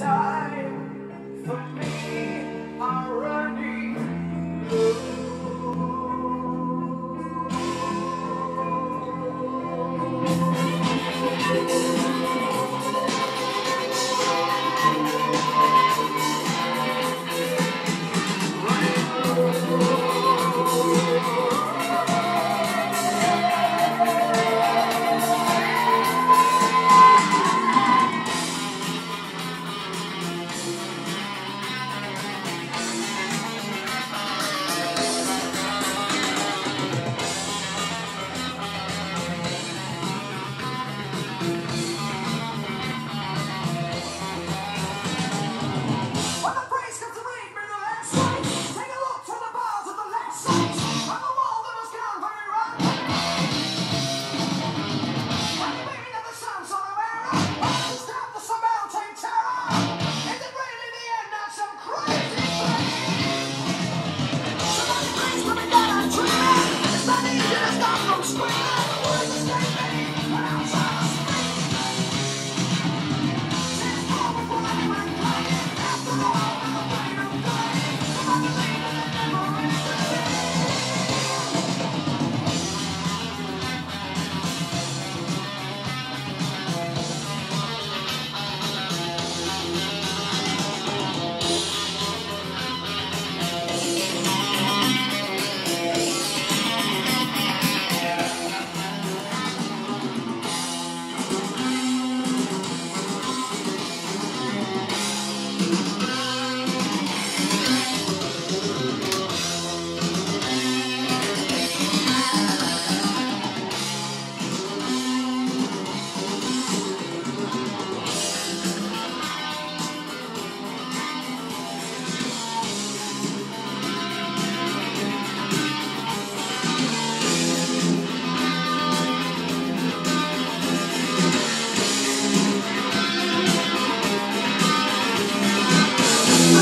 time for me.